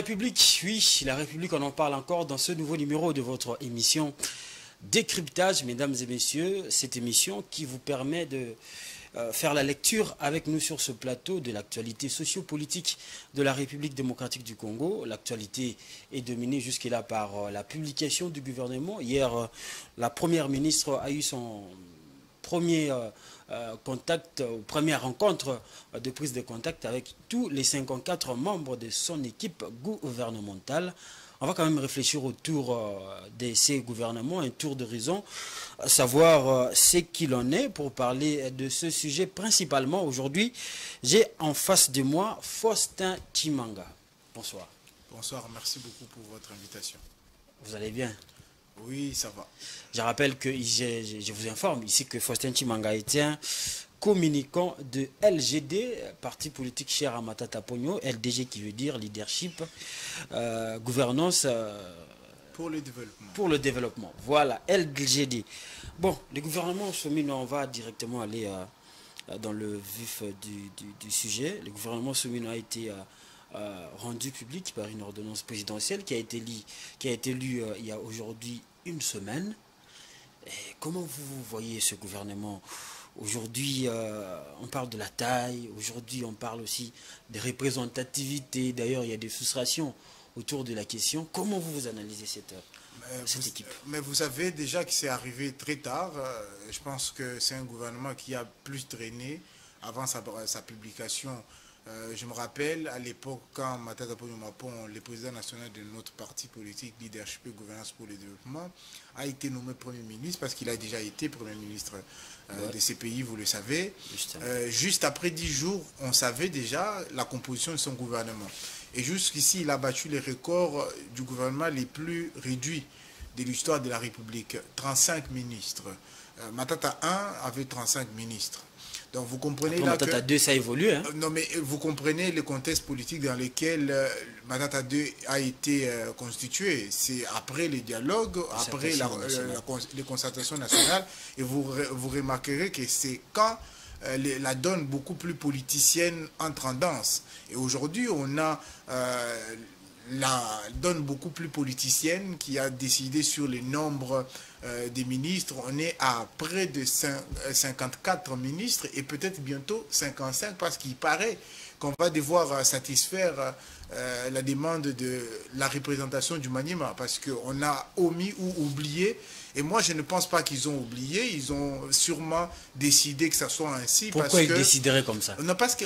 La République, oui, la République, on en parle encore dans ce nouveau numéro de votre émission Décryptage, mesdames et messieurs. Cette émission qui vous permet de euh, faire la lecture avec nous sur ce plateau de l'actualité sociopolitique de la République démocratique du Congo. L'actualité est dominée jusque-là par euh, la publication du gouvernement. Hier, euh, la première ministre a eu son premier contact, première rencontre de prise de contact avec tous les 54 membres de son équipe gouvernementale on va quand même réfléchir autour euh, de ces gouvernements, un tour de raison, savoir euh, ce qu'il en est pour parler de ce sujet principalement. Aujourd'hui, j'ai en face de moi Faustin Chimanga. Bonsoir. Bonsoir, merci beaucoup pour votre invitation. Vous allez bien? Oui, ça va. Je rappelle que je, vous informe ici que Faustin Chimanga est un communicant de LGD, parti politique cher à Matata Pogno, LDG qui veut dire leadership, euh, gouvernance euh, pour le développement. Pour le développement. Voilà, LGD. Bon, le gouvernement soumis, on va directement aller euh, dans le vif du, sujet. Le gouvernement soumis a été rendu public par une ordonnance présidentielle qui a été lue, qui a été lue il y a aujourd'hui une semaine. Et comment vous voyez ce gouvernement Aujourd'hui, euh, on parle de la taille, aujourd'hui, on parle aussi de représentativité. D'ailleurs, il y a des frustrations autour de la question. Comment vous, vous analysez cette, cette équipe? Mais vous savez déjà que c'est arrivé très tard. Euh, je pense que c'est un gouvernement qui a plus traîné avant sa, sa publication euh, je me rappelle à l'époque quand Matata Mapon, le président national de notre parti politique Leadership et Gouvernance pour le Développement, a été nommé Premier ministre parce qu'il a déjà été Premier ministre euh, de ces pays, vous le savez. Euh, juste après dix jours, on savait déjà la composition de son gouvernement. Et jusqu'ici, il a battu les records du gouvernement les plus réduits de l'histoire de la République. 35 ministres. Matata 1 avait 35 ministres. Donc vous comprenez là Matata 2, ça évolue. Hein? Euh, non, mais vous comprenez le contexte politique dans lequel euh, Matata 2 a été euh, constitué. C'est après les dialogues, après la, les concertations nationales. Et vous, vous remarquerez que c'est quand la donne beaucoup plus politicienne entre en danse. Et aujourd'hui, on a la donne beaucoup plus politicienne qui a décidé sur les nombres euh, des ministres. On est à près de 54 euh, ministres et peut-être bientôt 55 parce qu'il paraît qu'on va devoir euh, satisfaire la demande de la représentation du Maniema parce qu'on a omis ou oublié et moi, je ne pense pas qu'ils ont oublié. Ils ont sûrement décidé que ça soit ainsi. Pourquoi ils décideraient comme ça? Non, parce que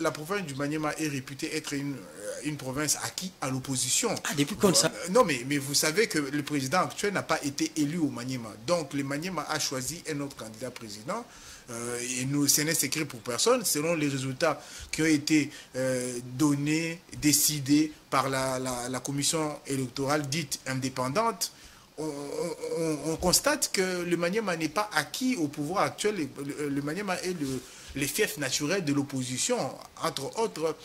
la province du Maniema est réputée être une, une province acquise à l'opposition. Ah, depuis quand ça Non, mais, mais vous savez que le président actuel n'a pas été élu au Maniema. Donc, le Maniema a choisi un autre candidat président. Euh, et nous, ce n'est écrit pour personne, selon les résultats qui ont été euh, donnés, décidés par la, la, commission électorale dite indépendante, on, constate que le Maniema n'est pas acquis au pouvoir actuel. Le, le Maniema est le, les fiefs naturels de l'opposition, entre autres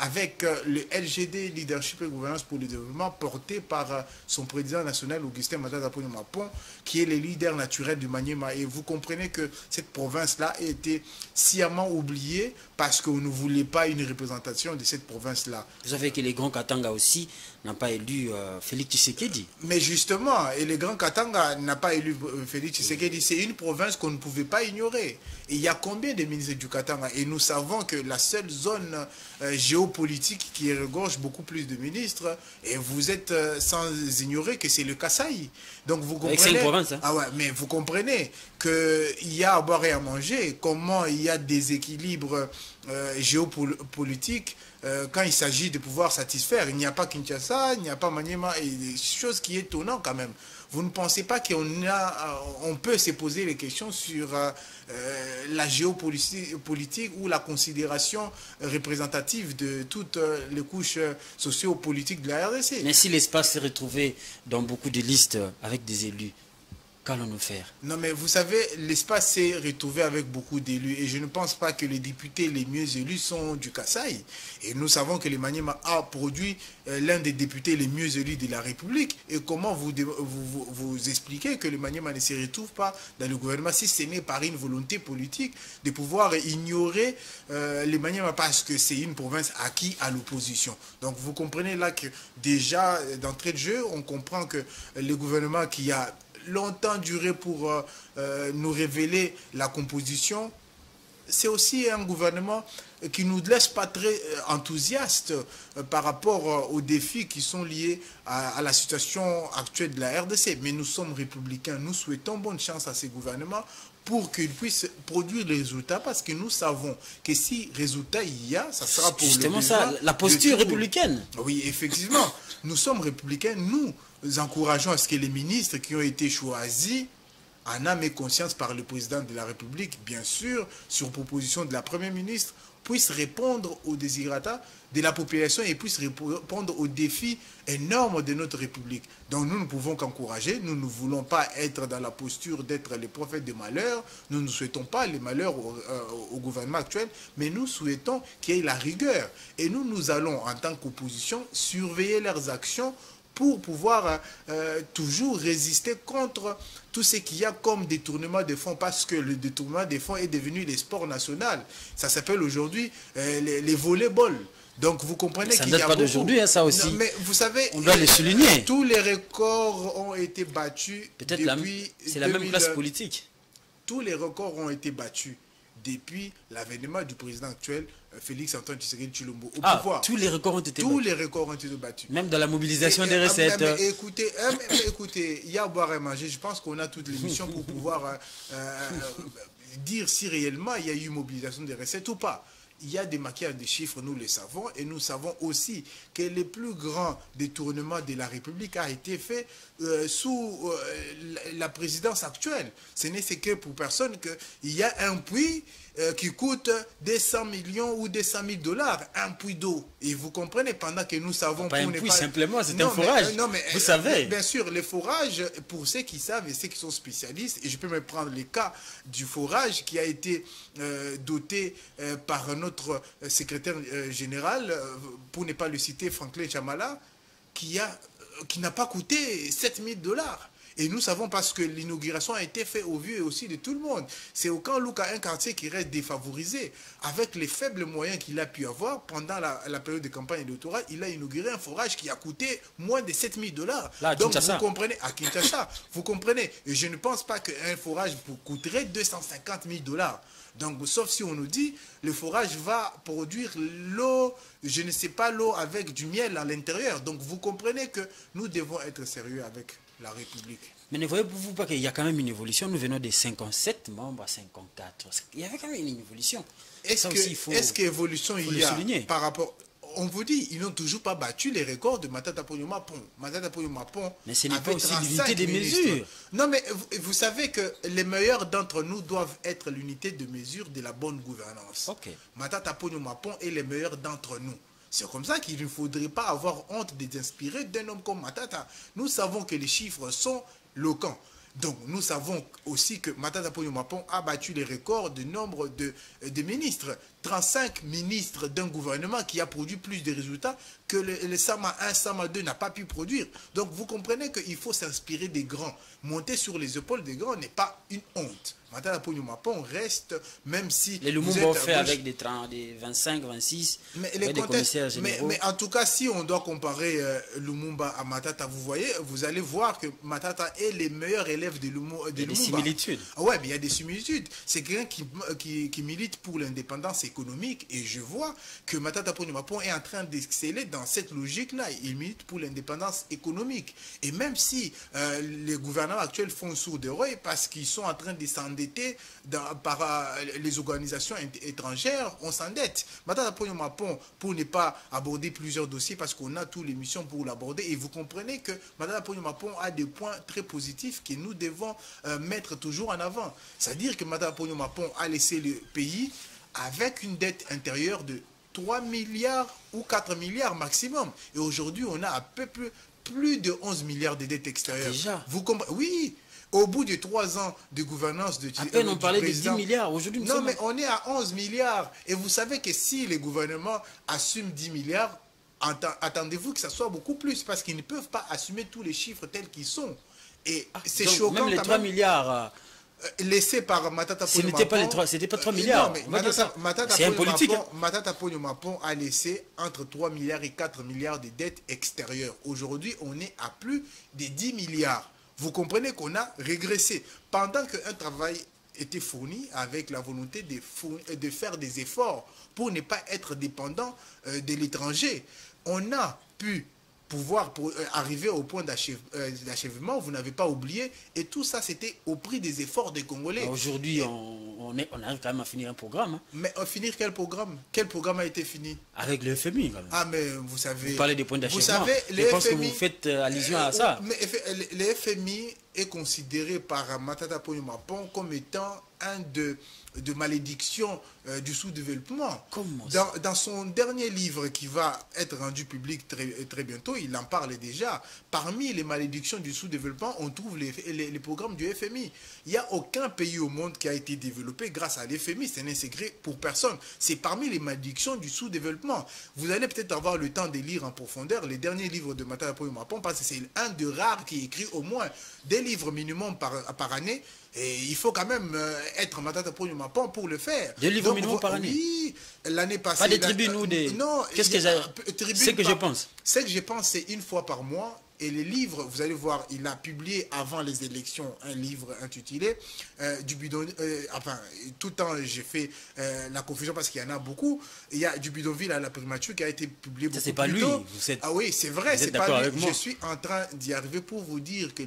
avec euh, le LGD, Leadership et Gouvernance pour le Développement, porté par euh, son président national, Augustin Matata Mapon, qui est le leader naturel du Maniema. Et vous comprenez que cette province-là a été sciemment oubliée parce qu'on ne voulait pas une représentation de cette province-là. Vous savez que les grands Katanga aussi n'ont pas élu euh, Félix Tshisekedi. Mais justement, et les grands Katanga n'a pas élu Félix Tshisekedi. C'est une province qu'on ne pouvait pas ignorer. Et il y a combien de ministres du Katanga? Et nous savons que la seule zone géographique politique qui regorge beaucoup plus de ministres. Et vous êtes euh, sans ignorer que c'est le Kasaï. Donc vous comprenez. Province, hein. Ah ouais, mais vous comprenez qu'il y a à boire et à manger. Comment il y a des équilibres euh, géopolitiques euh, quand il s'agit de pouvoir satisfaire. Il n'y a pas Kinshasa, il n'y a pas Maniema, et des choses qui est étonnant quand même. Vous ne pensez pas qu'on a, on peut se poser les questions sur euh, la géopolitique ou la considération représentative de toutes les couches sociopolitiques de la RDC. Mais si l'espace s'est retrouvé dans beaucoup de listes avec des élus, Qu'allons-nous faire? Non, mais vous savez, l'espace s'est retrouvé avec beaucoup d'élus et je ne pense pas que les députés les mieux élus sont du Kassai. Et nous savons que le Maniema a produit euh, l'un des députés les mieux élus de la République. Et comment vous, vous, vous, expliquez que le Maniema ne se retrouve pas dans le gouvernement si ce n'est par une volonté politique de pouvoir ignorer euh, le Maniema parce que c'est une province acquise à l'opposition? Donc vous comprenez là que déjà d'entrée de jeu, on comprend que le gouvernement qui a longtemps duré pour euh, euh, nous révéler la composition, c'est aussi un gouvernement qui ne nous laisse pas très euh, enthousiastes par rapport aux défis qui sont liés à, la situation actuelle de la RDC. Mais nous sommes républicains, nous souhaitons bonne chance à ces gouvernements pour qu'ils puissent produire les résultats parce que nous savons que si résultat il y a, ça sera pour Justement ça, la posture républicaine. Oui, effectivement. nous sommes républicains, nous encourageons à ce que les ministres qui ont été choisis en âme et conscience par le président de la République, bien sûr, sur proposition de la Première ministre, puissent répondre aux désirata de la population et puissent répondre aux défis énormes de notre République. Donc nous ne pouvons qu'encourager, nous ne voulons pas être dans la posture d'être les prophètes de malheur, nous ne souhaitons pas les malheurs au, euh, au gouvernement actuel, mais nous souhaitons qu'il y ait la rigueur. Et nous, nous allons, en tant qu'opposition, surveiller leurs actions pour pouvoir euh, euh, toujours résister contre tout ce qu'il y a comme détournement des fonds, parce que le détournement des fonds est devenu les sports nationaux. Ça s'appelle aujourd'hui euh, les, les volleyball. Donc vous comprenez qu'il y a pas d'aujourd'hui, hein, ça aussi. mais vous savez, on doit le souligner. Tous les records ont été battus. Peut-être c'est la même classe politique. Tous les records ont été battus depuis l'avènement du président actuel, Félix Antoine Tshisekedi Chilombo, au ah, pouvoir. Tous les records ont été Tous les records ont été battus. Même dans la mobilisation des recettes. écoutez, écoutez, il y a à boire et manger. Je pense qu'on a toutes les missions pour pouvoir euh, euh, dire si réellement il y a eu mobilisation des recettes ou pas il y a des maquillages de chiffres, nous le savons, et nous savons aussi que le plus grand détournement de la République a été fait euh, sous euh, la présidence actuelle. Ce n'est que pour personne qu'il y a un puits euh, qui coûte 200 millions ou 200 000 dollars, un puits d'eau. Et vous comprenez, pendant que nous savons... Pas un puits, simplement, c'est un forage. non, mais, vous savez. Bien sûr, les forages, pour ceux qui savent et ceux qui sont spécialistes, et je peux me prendre le cas du forage qui a été doté par notre secrétaire général, pour ne pas le citer, Franklin Chamala, qui a qui n'a pas coûté 7000 dollars. Et nous savons parce que l'inauguration a été faite au vu aussi de tout le monde. C'est au camp Luca, un quartier qui reste défavorisé. Avec les faibles moyens qu'il a pu avoir pendant la, période de campagne électorale, il a inauguré un forage qui a coûté moins de 7000 dollars. Donc vous comprenez, à Kinshasa, vous comprenez. Et je ne pense pas qu'un forage coûterait 250 000 dollars. Donc, sauf si on nous dit, le forage va produire l'eau, je ne sais pas, l'eau avec du miel à l'intérieur. Donc, vous comprenez que nous devons être sérieux avec la République. Mais ne voyez-vous pas qu'il y a quand même une évolution? Nous venons de 57 membres à 54. Il y avait quand même une évolution. Est-ce qu'évolution il y a par rapport on vous dit, ils n'ont toujours pas battu les records de Matata Mapon. Matata Mapon. Mais ce n'est pas aussi l'unité des mesures. Non, mais vous, savez que les meilleurs d'entre nous doivent être l'unité de mesure de la bonne gouvernance. Ok. Matata Mapon est les meilleurs d'entre nous. C'est comme ça qu'il ne faudrait pas avoir honte d'inspirer d'un homme comme Matata. Nous savons que les chiffres sont loquents. Donc, nous savons aussi que Matata Mapon a battu les records de nombre de, de ministres. 35 ministres d'un gouvernement qui a produit plus de résultats que le, le SAMA 1, SAMA 2 n'a pas pu produire. Donc, vous comprenez qu'il faut s'inspirer des grands. Monter sur les épaules des grands n'est pas une honte. Matala Mapon reste, même si... Les Lumumba ont fait avec des, 30, des 25, 26, mais les des commissaires généraux. Mais, en tout cas, si on doit comparer euh, Lumumba à Matata, vous voyez, vous allez voir que Matata est les meilleurs élèves de, Lumumba. Il y a des similitudes. Ah ouais, mais il y a des similitudes. C'est quelqu'un qui, qui, qui, milite pour l'indépendance économique et je vois que Matata Mapon est en train d'exceller dans cette logique-là. Il milite pour l'indépendance économique. Et même si euh, les gouvernements actuels font sourd de parce qu'ils sont en train de s'en par euh, les organisations étrangères, on s'endette. Madame Mapon, pour ne pas aborder plusieurs dossiers, parce qu'on a toutes les missions pour l'aborder, et vous comprenez que Madame Mapon a des points très positifs que nous devons euh, mettre toujours en avant. C'est-à-dire que Madame Mapon a laissé le pays avec une dette intérieure de 3 milliards ou 4 milliards maximum. Et aujourd'hui, on a à peu près plus de 11 milliards de dettes extérieures. Déjà vous Oui, Au bout de trois ans de gouvernance de À peine on parlait de 10 milliards. Aujourd'hui, Non, mais on est à 11 milliards. Et vous savez que si les gouvernements assument 10 milliards, attendez-vous que ça soit beaucoup plus parce qu'ils ne peuvent pas assumer tous les chiffres tels qu'ils sont. Et ah, c'est choquant. Même les 3 milliards. Euh, euh, laissé par Matata Ce n'était pas les 3, c'était pas 3 euh, milliards. C'est un politique. Hein. Matata Mapon a laissé entre 3 milliards et 4 milliards de dettes extérieures. Aujourd'hui, on est à plus de 10 milliards. Vous comprenez qu'on a régressé. Pendant qu'un travail était fourni avec la volonté de, de, faire des efforts pour ne pas être dépendant de l'étranger. On a pu pouvoir pour, euh, arriver au point euh, d'achèvement, vous n'avez pas oublié. Et tout ça, c'était au prix des efforts des Congolais. Aujourd'hui, on, on, on, arrive quand même à finir un programme. Hein. Mais à finir quel programme? Quel programme a été fini? Avec le FMI. Ah, mais vous savez... Vous parlez des points d'achèvement. Vous savez, les Je pense que vous faites euh, allusion à ça. Mais le FMI est considéré par Matata Ponyumapon comme étant un de de malédiction euh, du sous-développement. Dans, dans, son dernier livre qui va être rendu public très, très bientôt, il en parle déjà. Parmi les malédictions du sous-développement, on trouve les, les, programmes du FMI. Il n'y a aucun pays au monde qui a été développé grâce à l'FMI. C'est inségré pour personne. C'est parmi les malédictions du sous-développement. Vous allez peut-être avoir le temps de lire en profondeur les derniers livres de Matata Mapon parce que c'est un de rares qui écrit au moins des livres minimum par, par année et il faut quand même euh, être Matata pour le faire. Des livres minimum par année Oui, l'année passée. Pas des tribunes ou des. Non, qu'est-ce que C'est que je pense. Ce que je pense, c'est une fois par mois et les livres, vous allez voir, il a publié avant les élections un livre intitulé euh, du bidon. Euh, enfin, tout le temps, j'ai fait euh, la confusion parce qu'il y en a beaucoup. Il y a du bidonville à la primature qui a été publié beaucoup C'est pas lui. ah oui, c'est vrai, c'est pas lui. Je suis en train d'y arriver pour vous dire que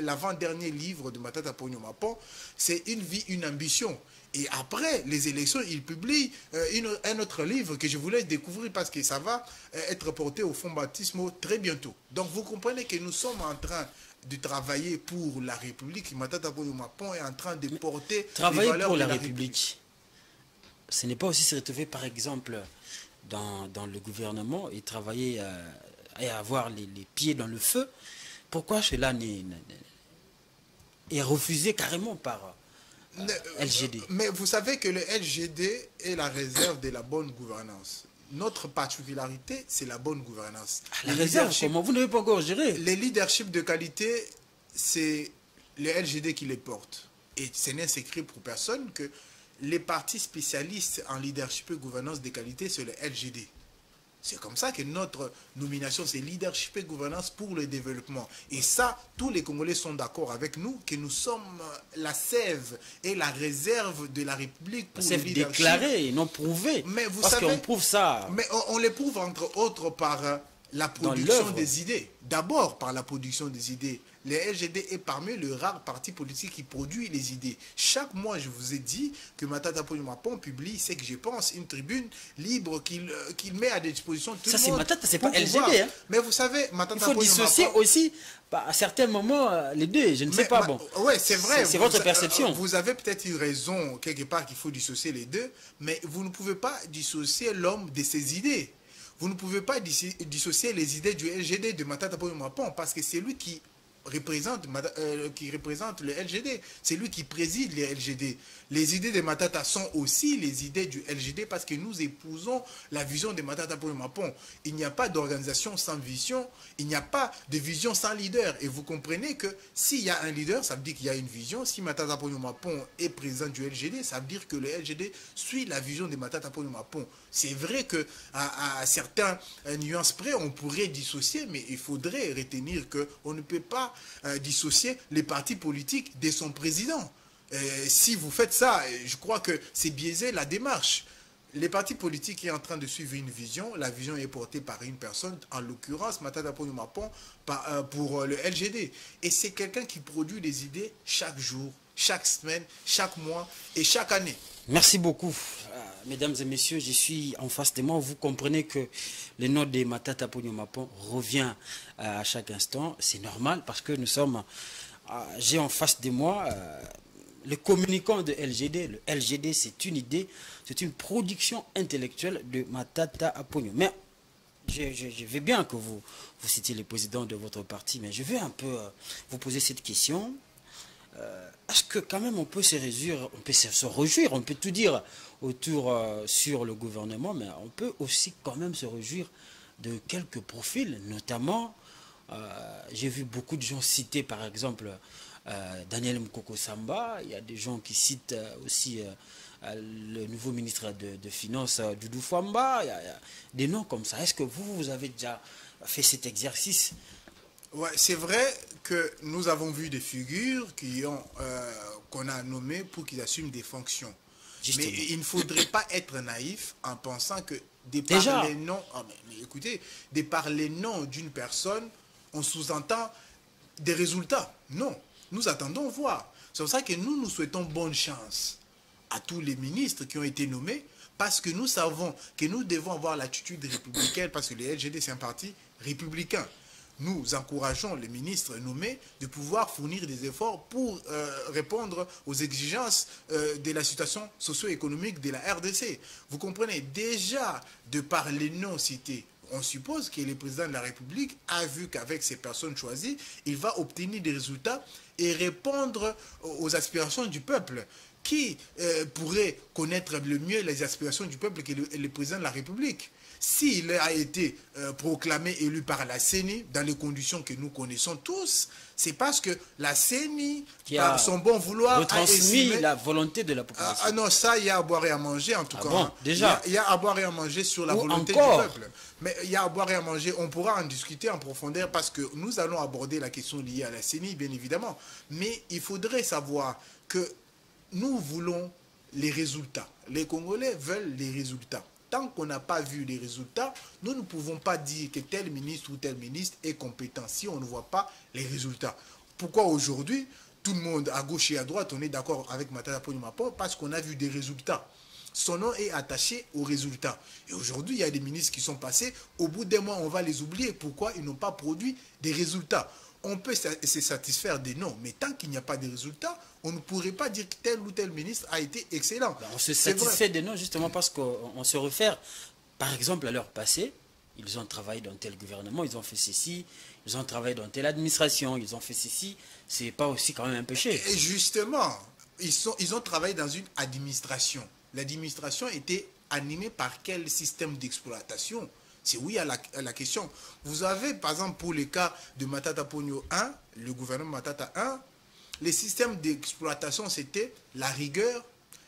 l'avant-dernier livre de Matata Pogno Mapon, c'est Une vie, une ambition. Et après les élections, il publie euh, un autre livre que je vous laisse découvrir parce que ça va euh, être porté au fond baptisme très bientôt. Donc vous comprenez que nous sommes en train de travailler pour la République. Matata Mapon est en train de porter travailler les valeurs pour la, République. Ce n'est pas aussi se retrouver par exemple dans, dans, le gouvernement et travailler euh, et avoir les, les, pieds dans le feu. Pourquoi cela est refusé carrément par LGD. Mais vous savez que le LGD est la réserve de la bonne gouvernance. Notre particularité, c'est la bonne gouvernance. Ah, la réserve, comment Vous n'avez pas encore géré? Les leaderships de qualité, c'est le LGD qui les porte. Et ce n'est écrit pour personne que les partis spécialistes en leadership et gouvernance de qualité, c'est le LGD. C'est comme ça que notre nomination, c'est leadership et gouvernance pour le développement. Et ça, tous les Congolais sont d'accord avec nous que nous sommes la sève et la réserve de la République pour le leadership. déclaré et non prouvé. Mais vous Parce qu'on prouve ça. Mais on, on, les prouve entre autres par euh, la production des idées. D'abord par la production des idées le LGD est parmi les rares partis politiques qui produit les idées. Chaque mois, je vous ai dit que Matata Mapon publie ce que je pense, une tribune libre qu'il euh, met à disposition tout Ça, c'est Matata, c'est pas LGD. Hein. Mais vous savez, Matata Il faut dissocier aussi, bah, à certains moments, euh, les deux. Je ne sais pas. Bon. Oui, c'est vrai. C'est votre perception. Vous avez peut-être eu raison quelque part qu'il faut dissocier les deux, mais vous ne pouvez pas dissocier l'homme de ses idées. Vous ne pouvez pas dissocier les idées du LGD de Matata Mapon parce que c'est lui qui représente, euh, qui représente le LGD. C'est lui qui préside les LGD. Les idées de Matata sont aussi les idées du LGD parce que nous épousons la vision de Matata pour le Mapon. Il n'y a pas d'organisation sans vision, il n'y a pas de vision sans leader. Et vous comprenez que s'il y a un leader, ça veut dire qu'il y a une vision. Si Matata pour le Mapon est président du LGD, ça veut dire que le LGD suit la vision de Matata pour le Mapon. C'est vrai que à, euh, nuances près, on pourrait dissocier, mais il faudrait retenir qu'on ne peut pas euh, dissocier les partis politiques de son président. Euh, si vous faites ça, je crois que c'est biaisé la démarche. Les partis politiques sont en train de suivre une vision. La vision est portée par une personne, en l'occurrence Matata Mapon, pour le LGD. Et c'est quelqu'un qui produit des idées chaque jour, chaque semaine, chaque mois et chaque année. Merci beaucoup. Mesdames et messieurs, je suis en face de moi. Vous comprenez que le nom de Matata Mapon revient euh, à chaque instant. C'est normal parce que nous sommes... Euh, j'ai en face de moi euh, le communicant de LGD. Le LGD, c'est une idée, c'est une production intellectuelle de Matata Aponio. Mais je, je, veux bien que vous, vous citiez le président de votre parti, mais je veux un peu vous poser cette question. est-ce que quand même on peut se réjouir, on peut se réjouir, on peut tout dire autour sur le gouvernement, mais on peut aussi quand même se réjouir de quelques profils, notamment, j'ai vu beaucoup de gens citer par exemple Daniel Mkoko Samba, il y a des gens qui citent aussi le nouveau ministre de, Finances, Doudou Famba, il y, a, des noms comme ça. Est-ce que vous, vous avez déjà fait cet exercice? Ouais, c'est vrai que nous avons vu des figures qui ont euh, qu'on a nommées pour qu'ils assument des fonctions. Mais il ne faudrait pas être naïf en pensant que des par les noms, ah, mais, écoutez, des par les noms d'une personne, on sous-entend des résultats. Non, nous attendons voir. C'est pour ça que nous, nous souhaitons bonne chance à tous les ministres qui ont été nommés, parce que nous savons que nous devons avoir l'attitude républicaine, parce que le LGD, c'est un parti républicain. Nous encourageons les ministres nommés de pouvoir fournir des efforts pour euh, répondre aux exigences euh, de la situation socio-économique de la RDC. Vous comprenez, déjà, de par les noms cités, on suppose que le président de la République a vu qu'avec ces personnes choisies, il va obtenir des résultats et répondre aux aspirations du peuple. Qui euh, pourrait connaître le mieux les aspirations du peuple que le, président de la République? S'il a été euh, proclamé élu par la CENI dans les conditions que nous connaissons tous, c'est parce que la CENI, par son bon vouloir, a estimé... la volonté de la population. Ah, non, ça, il y a à boire et à manger en tout ah cas. Bon, déjà. Il y, a, à boire et à manger sur la volonté du peuple. Mais il y a à boire et à manger, on pourra en discuter en profondeur parce que nous allons aborder la question liée à la CENI, bien évidemment. Mais il faudrait savoir que nous voulons les résultats. Les Congolais veulent les résultats. Tant qu'on n'a pas vu les résultats, nous ne pouvons pas dire que tel ministre ou tel ministre est compétent si on ne voit pas les résultats. Pourquoi aujourd'hui, tout le monde à gauche et à droite, on est d'accord avec Matata Ponimapo parce qu'on a vu des résultats. Son nom est attaché aux résultats. Et aujourd'hui, il y a des ministres qui sont passés. Au bout d'un mois, on va les oublier. Pourquoi ils n'ont pas produit des résultats? On peut se satisfaire des noms, mais tant qu'il n'y a pas de résultats, on ne pourrait pas dire que tel ou tel ministre a été excellent. Ben, on se satisfait des noms justement parce qu'on se réfère, par exemple, à leur passé. Ils ont travaillé dans tel gouvernement, ils ont fait ceci, ils ont travaillé dans telle administration, ils ont fait ceci. C'est pas aussi quand même un péché. Et justement, ils, sont, ils ont travaillé dans une administration. L'administration était animée par quel système d'exploitation? C'est oui à la, question. Vous avez, par exemple, pour le cas de Matata Pogno 1, le gouvernement Matata 1, les systèmes d'exploitation, c'était la rigueur,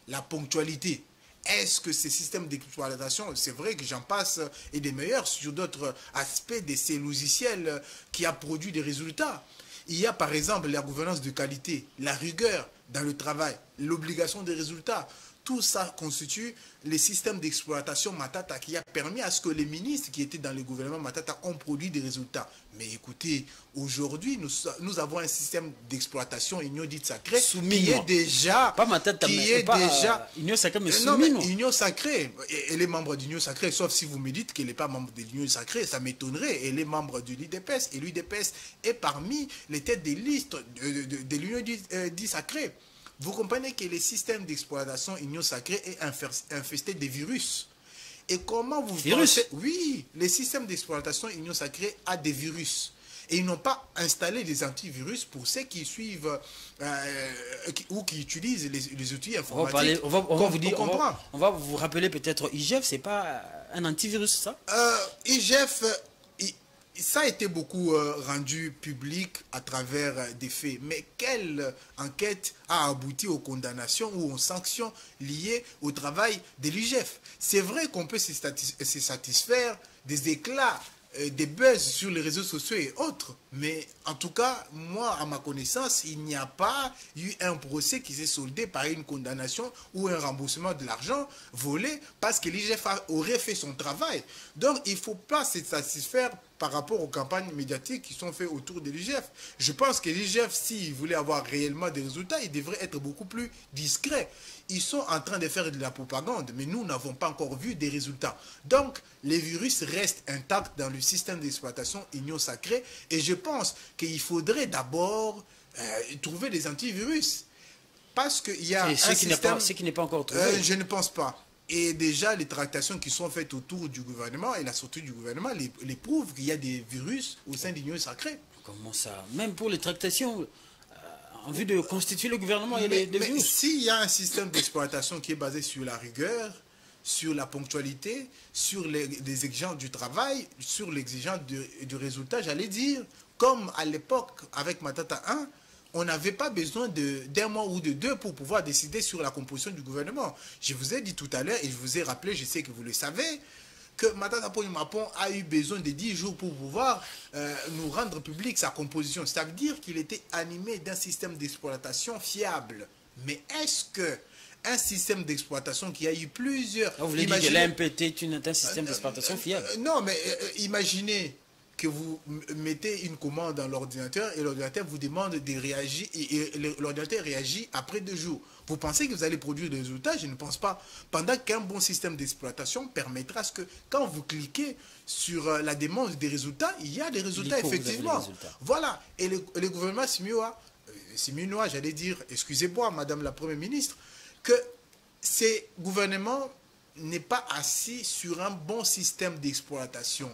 la ponctualité. Est-ce que ces systèmes d'exploitation, c'est vrai que j'en passe, et des meilleurs sur d'autres aspects de ces logiciels qui a produit des résultats Il y a par exemple la gouvernance de qualité, la rigueur dans le travail, l'obligation des résultats. Tout ça constitue les systèmes d'exploitation Matata qui a permis à ce que les ministres qui étaient dans le gouvernement Matata ont produit des résultats. Mais écoutez, aujourd'hui, nous, nous avons un système d'exploitation Union dite sacrée qui est déjà... Pas Matata, qui est déjà... Euh, Union sacrée, mais non, Union sacrée. Elle est membre d'Union sacrée, sauf si vous me dites qu'elle n'est pas membre de l'Union sacrée, ça m'étonnerait. Elle est membre de l'IDPS et l'IDPS est parmi les têtes des listes de, de, l'Union dite euh, sacrée. Vous comprenez que le système d'exploitation Union Sacrée est infesté de virus. Et comment vous... Virus Oui, le système d'exploitation Union Sacrée a des virus. Et ils n'ont pas installé des antivirus pour ceux qui suivent euh, ou qui utilisent les, outils informatiques. On va, vous dire, on va, vous rappeler peut-être IGF, c'est pas un antivirus ça? Euh, IGF, ça a été beaucoup euh, rendu public à travers euh, des faits. Mais quelle enquête a abouti aux condamnations ou aux sanctions liées au travail de l'IGF C'est vrai qu'on peut se, satisfaire des éclats euh, des buzz sur les réseaux sociaux et autres. Mais en tout cas, moi, à ma connaissance, il n'y a pas eu un procès qui s'est soldé par une condamnation ou un remboursement de l'argent volé parce que l'IGF aurait fait son travail. Donc, il ne faut pas se satisfaire par rapport aux campagnes médiatiques qui sont faites autour de l'IGF. Je pense que l'IGF, s'il voulait avoir réellement des résultats, il devrait être beaucoup plus discret. Ils sont en train de faire de la propagande, mais nous n'avons pas encore vu des résultats. Donc, les virus restent intacts dans le système d'exploitation Union Sacrée, et je pense qu'il faudrait d'abord euh, trouver des antivirus. Parce qu'il y a un ce qui n'est pas encore trouvé. Euh, je ne pense pas. Et déjà, les tractations qui sont faites autour du gouvernement et la sortie du gouvernement les, les prouvent qu'il y a des virus au sein de l'Union sacrée. Comment ça? Même pour les tractations, euh, en vue de constituer le gouvernement et les Mais s'il y a un système d'exploitation qui est basé sur la rigueur, sur la ponctualité, sur les, exigences du travail, sur l'exigence du, du, résultat, j'allais dire, comme à l'époque avec Matata 1, on n'avait pas besoin d'un mois ou de deux pour pouvoir décider sur la composition du gouvernement. Je vous ai dit tout à l'heure, et je vous ai rappelé, je sais que vous le savez, que Matata Mapon a eu besoin de 10 jours pour pouvoir euh, nous rendre public sa composition. Ça veut dire qu'il était animé d'un système d'exploitation fiable. Mais est-ce que un système d'exploitation qui a eu plusieurs... Vous voulez dire que l'MPT est un système d'exploitation fiable euh, Non, mais euh, imaginez que vous mettez une commande dans l'ordinateur et l'ordinateur vous demande de réagir et l'ordinateur réagit après deux jours. Vous pensez que vous allez produire des résultats? Je ne pense pas. Pendant qu'un bon système d'exploitation permettra ce que quand vous cliquez sur euh, la demande des résultats, il y a des résultats effectivement. Voilà. Et le, gouvernement siminois, euh, siminois j'allais dire, excusez-moi, Madame la Première ministre, que ces gouvernements n'est pas assis sur un bon système d'exploitation.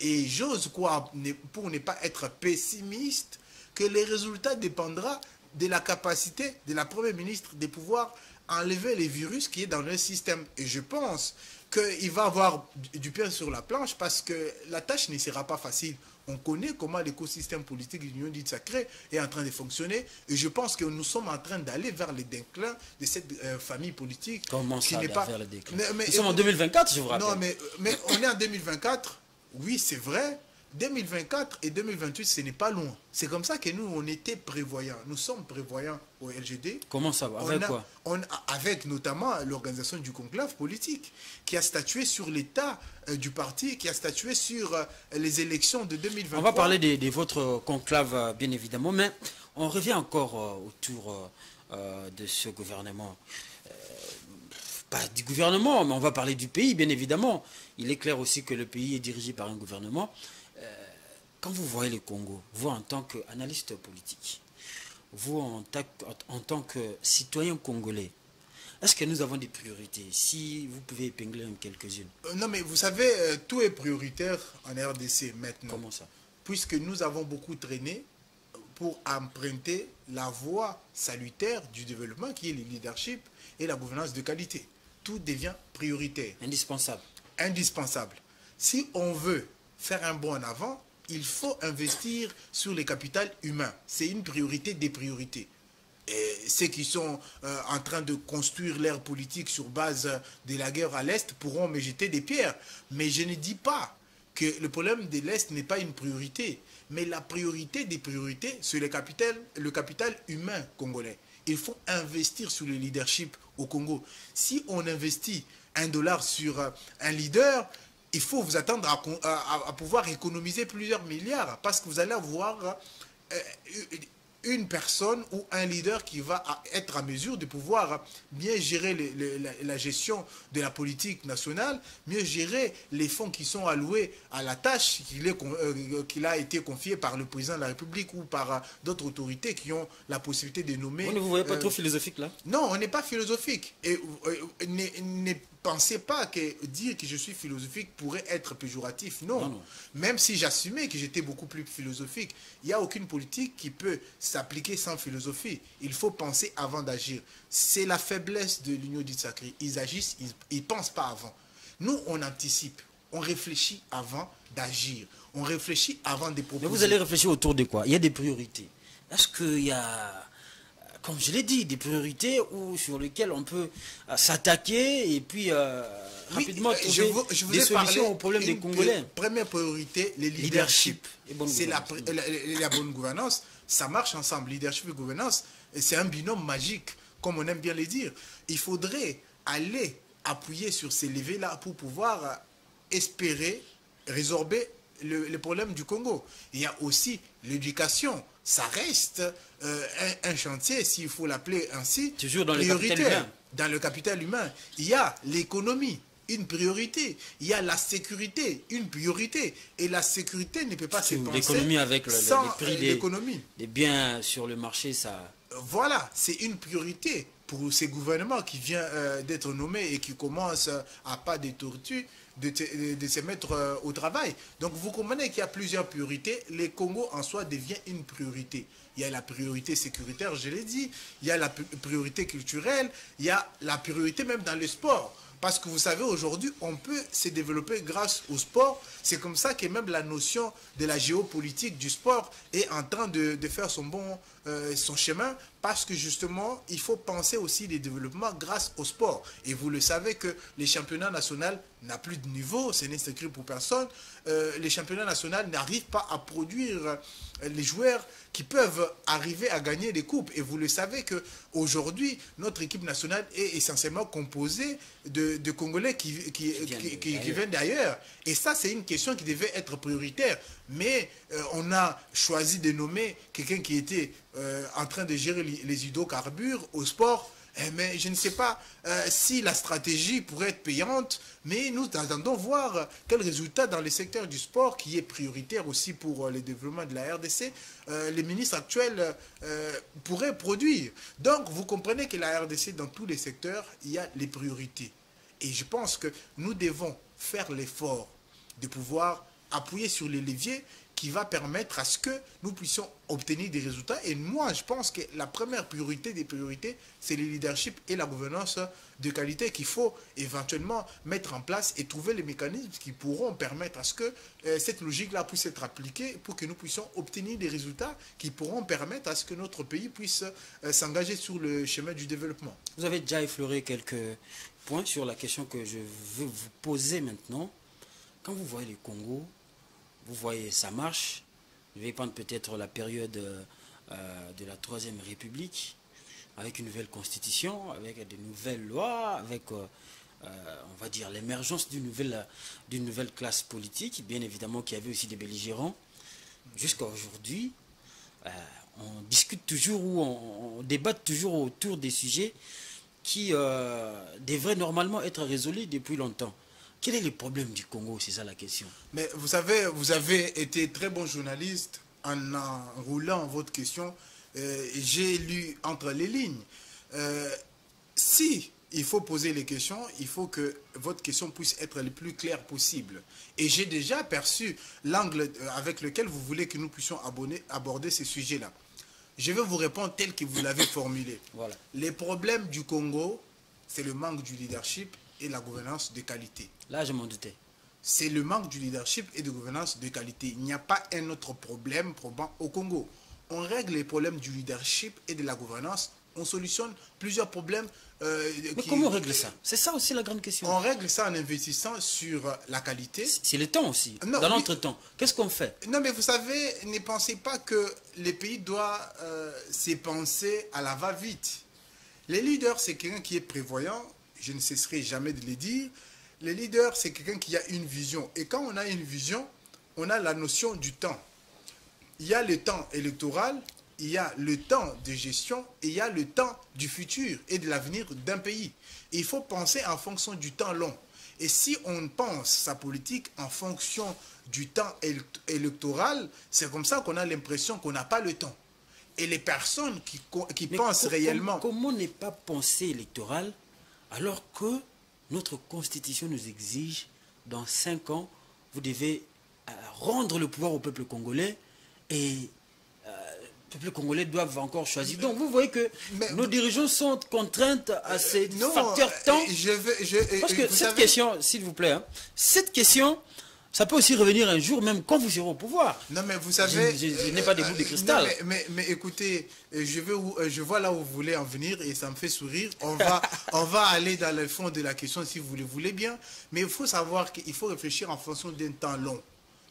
Et j'ose croire, pour ne pas être pessimiste, que les résultats dépendront de la capacité de la Première ministre de pouvoir enlever les virus qui est dans le système. Et je pense qu'il va avoir du pain sur la planche parce que la tâche ne sera pas facile. On connaît comment l'écosystème politique de l'Union dite sacrée est en train de fonctionner. Et je pense que nous sommes en train d'aller vers le déclin de cette euh, famille politique. Comment ça, qui pas... vers le déclin Nous sommes en 2024, je vous rappelle. Non, mais, mais on est en 2024 oui, c'est vrai, 2024 et 2028, ce n'est pas loin. C'est comme ça que nous, on était prévoyants. Nous sommes prévoyants au LGD. Comment ça va? Avec quoi? on Avec notamment l'organisation du conclave politique, qui a statué sur l'état euh, du parti, qui a statué sur euh, les élections de 2023. On va parler de, votre conclave, euh, bien évidemment, mais on revient encore autour de ce gouvernement pas du gouvernement, mais on va parler du pays, bien évidemment. Il est clair aussi que le pays est dirigé par un gouvernement. Euh, quand vous voyez le Congo, vous en tant qu'analyste politique, vous en, en tant que citoyen congolais, est-ce que nous avons des priorités? Si vous pouvez épingler quelques-unes. Euh, non, mais vous savez, euh, tout est prioritaire en RDC maintenant. Comment ça? Puisque nous avons beaucoup traîné pour emprunter la voie salutaire du développement qui est le leadership et la gouvernance de qualité tout devient prioritaire. Indispensable. Indispensable. Si on veut faire un bond en avant, il faut investir sur les capitales humains. C'est une priorité des priorités. Et ceux qui sont euh, en train de construire l'ère politique sur base de la guerre à l'Est pourront me jeter des pierres. Mais je ne dis pas que le problème de l'Est n'est pas une priorité. Mais la priorité des priorités, c'est le capital, le capital humain congolais. Il faut investir sur le leadership au Congo. Si on investit un dollar sur euh, un leader, il faut vous attendre à, pouvoir économiser plusieurs milliards parce que vous allez avoir euh, une personne ou un leader qui va être à mesure de pouvoir bien gérer la, gestion de la politique nationale, mieux gérer les fonds qui sont alloués à la tâche euh, qu'il a été confiée par le président de la République ou par euh, d'autres autorités qui ont la possibilité de nommer... Vous ne vous voyez pas trop philosophique là? Non, on n'est pas philosophique. Et, pensez pas que dire que je suis philosophique pourrait être péjoratif. Non. Même si j'assumais que j'étais beaucoup plus philosophique, il n'y a aucune politique qui peut s'appliquer sans philosophie. Il faut penser avant d'agir. C'est la faiblesse de l'Union dite sacrée. Ils agissent, ils ne pensent pas avant. Nous, on anticipe. On réfléchit avant d'agir. On réfléchit avant de proposer. Mais vous allez réfléchir autour de quoi? Il y a des priorités. Est-ce qu'il y a comme je l'ai dit, des priorités où, sur lesquelles on peut euh, s'attaquer et puis euh, rapidement trouver je vous, je vous des solutions aux problèmes des Congolais. Première priorité, le leadership. C'est la, la, bonne gouvernance. Ça marche ensemble. Leadership et gouvernance, c'est un binôme magique, comme on aime bien le dire. Il faudrait aller appuyer sur ces levées-là pour pouvoir euh, espérer résorber le, le problème du Congo. Il y a aussi l'éducation ça reste euh, un, chantier, s'il faut l'appeler ainsi, Toujours dans prioritaire. Le dans le capital humain. Il y a l'économie, une priorité. Il y a la sécurité, une priorité. Et la sécurité ne peut pas se penser l'économie avec le, sans les prix des, biens sur le marché, ça... Voilà, c'est une priorité pour ces gouvernements qui vient euh, d'être nommés et qui commencent à pas des tortues de, se mettre euh, au travail. Donc vous comprenez qu'il y a plusieurs priorités. Les Congo en soi devient une priorité. Il y a la priorité sécuritaire, je l'ai dit. Il y a la priorité culturelle. Il y a la priorité même dans le sport. Parce que vous savez, aujourd'hui, on peut se développer grâce au sport. C'est comme ça que même la notion de la géopolitique du sport est en train de, faire son bon euh, son chemin. Parce que justement, il faut penser aussi des développements grâce au sport. Et vous le savez que les championnats nationaux n'ont plus de niveau, ce n'est écrit pour personne. Euh, les championnats nationaux n'arrivent pas à produire euh, les joueurs qui peuvent arriver à gagner des coupes. Et vous le savez que aujourd'hui, notre équipe nationale est essentiellement composée de, Congolais qui, qui, viennent d'ailleurs. Et ça, c'est une question qui devait être prioritaire. Mais euh, on a choisi de nommer quelqu'un qui était en train de gérer les, les hydrocarbures au sport eh, mais je ne sais pas euh, si la stratégie pourrait être payante, mais nous attendons voir quel résultat dans le secteur du sport, qui est prioritaire aussi pour euh, le développement de la RDC, euh, les ministres actuels pourraient produire. Donc, vous comprenez que la RDC, dans tous les secteurs, il y a les priorités. Et je pense que nous devons faire l'effort de pouvoir appuyer sur les leviers qui va permettre à ce que nous puissions obtenir des résultats. Et moi, je pense que la première priorité des priorités, c'est le leadership et la gouvernance de qualité qu'il faut éventuellement mettre en place et trouver les mécanismes qui pourront permettre à ce que euh, cette logique-là puisse être appliquée pour que nous puissions obtenir des résultats qui pourront permettre à ce que notre pays puisse euh, s'engager sur le chemin du développement. Vous avez déjà effleuré quelques points sur la question que je veux vous poser maintenant. Quand vous voyez le Congo, vous voyez, ça marche. Je vais prendre peut-être la période euh, de la Troisième République, avec une nouvelle constitution, avec de nouvelles lois, avec, euh, euh, on va dire, l'émergence d'une nouvelle, nouvelle classe politique. Bien évidemment qu'il y avait aussi des belligérants. Jusqu'à aujourd'hui, on discute toujours ou on, débat toujours autour des sujets qui devraient normalement être résolus depuis longtemps. Quel est le problème du Congo? C'est ça la question. Mais vous savez, vous avez été très bon journaliste en enroulant votre question. Euh, j'ai lu entre les lignes. Euh, si il faut poser les questions, il faut que votre question puisse être le plus claire possible. Et j'ai déjà perçu l'angle euh, avec lequel vous voulez que nous puissions aborder ces sujets-là. Je vais vous répondre tel que vous l'avez formulé. Voilà. Les problèmes du Congo, c'est le manque du leadership et la gouvernance de qualité. Là, je m'en doutais. C'est le manque du leadership et de gouvernance de qualité. Il n'y a pas un autre problème probant au Congo. On règle les problèmes du leadership et de la gouvernance. On solutionne plusieurs problèmes. Euh, Mais comment on règle ça? C'est ça aussi la grande question. On règle ça en investissant sur la qualité. C'est le temps aussi. dans l'entretemps. Qu'est-ce qu'on fait? Non, mais vous savez, ne pensez pas que les pays doivent euh, s'épenser à la va-vite. Les leaders, c'est quelqu'un qui est prévoyant, je ne cesserai jamais de le dire, le leader, c'est quelqu'un qui a une vision. Et quand on a une vision, on a la notion du temps. Il y a le temps électoral, il y a le temps de gestion et il y a le temps du futur et de l'avenir d'un pays. il faut penser en fonction du temps long. Et si on pense sa politique en fonction du temps électoral, c'est comme ça qu'on a l'impression qu'on n'a pas le temps. Et les personnes qui, qui pensent réellement... Comment n'est pas pensée électorale alors que notre constitution nous exige, dans cinq ans, vous devez euh, rendre le pouvoir au peuple congolais et euh, le peuple congolais doit encore choisir. Donc vous voyez que nos dirigeants sont contraintes à ces facteurs temps. Parce que cette question, s'il vous plaît, hein, cette question, ça peut aussi revenir un jour, même quand vous serez au pouvoir. Non, mais vous savez... Je, n'ai pas des bouts de cristal. mais, mais, écoutez, je, veux, je vois là où vous voulez en venir et ça me fait sourire. On va, on va aller dans le fond de la question si vous le voulez bien. Mais il faut savoir qu'il faut réfléchir en fonction d'un temps long.